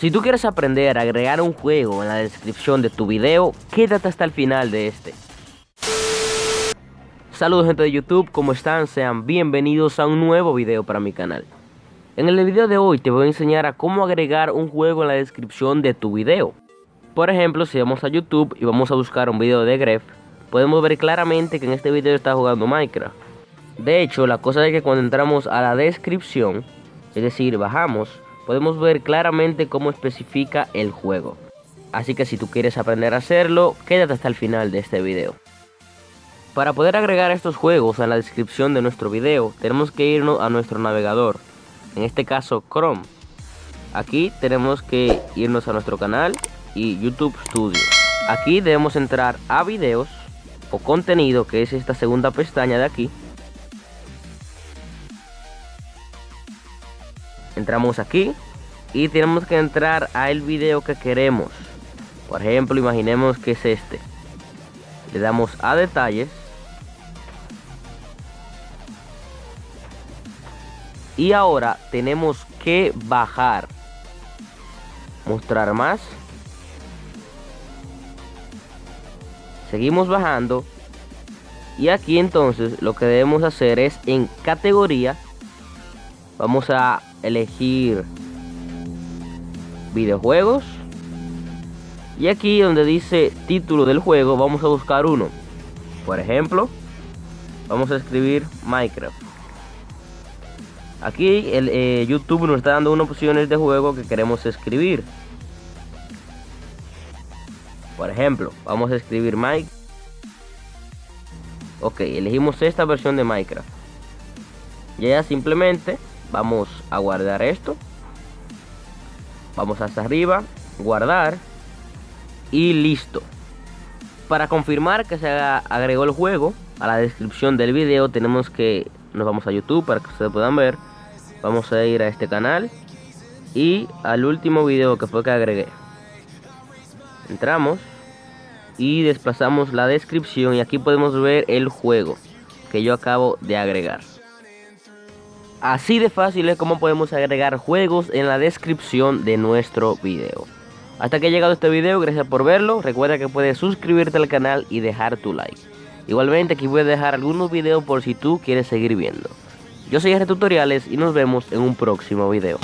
Si tú quieres aprender a agregar un juego en la descripción de tu video, quédate hasta el final de este. Saludos gente de YouTube, ¿cómo están? Sean bienvenidos a un nuevo video para mi canal. En el video de hoy te voy a enseñar a cómo agregar un juego en la descripción de tu video. Por ejemplo, si vamos a YouTube y vamos a buscar un video de Gref, podemos ver claramente que en este video está jugando Minecraft. De hecho, la cosa es que cuando entramos a la descripción, es decir, bajamos, podemos ver claramente cómo especifica el juego. Así que si tú quieres aprender a hacerlo, quédate hasta el final de este video. Para poder agregar estos juegos en la descripción de nuestro video, tenemos que irnos a nuestro navegador, en este caso Chrome. Aquí tenemos que irnos a nuestro canal y YouTube Studio. Aquí debemos entrar a videos o contenido, que es esta segunda pestaña de aquí. Entramos aquí y tenemos que entrar al video que queremos. Por ejemplo imaginemos que es este. Le damos a detalles. Y ahora tenemos que bajar. Mostrar más. Seguimos bajando. Y aquí entonces lo que debemos hacer es en categoría vamos a elegir videojuegos. Y aquí donde dice título del juego vamos a buscar uno. Por ejemplo vamos a escribir minecraft. Aquí el eh, youtube nos está dando unas opciones de juego que queremos escribir. Por ejemplo vamos a escribir mike. Ok elegimos esta versión de minecraft. Ya simplemente vamos a guardar esto. Vamos hasta arriba guardar y listo. Para confirmar que se agregó el juego a la descripción del video tenemos que nos vamos a youtube para que ustedes puedan ver. Vamos a ir a este canal y al último video que fue que agregué. Entramos y desplazamos la descripción y aquí podemos ver el juego que yo acabo de agregar Así de fácil es como podemos agregar juegos en la descripción de nuestro video. Hasta que ha llegado este video, gracias por verlo. Recuerda que puedes suscribirte al canal y dejar tu like. Igualmente aquí voy a dejar algunos videos por si tú quieres seguir viendo. Yo soy R Tutoriales y nos vemos en un próximo video.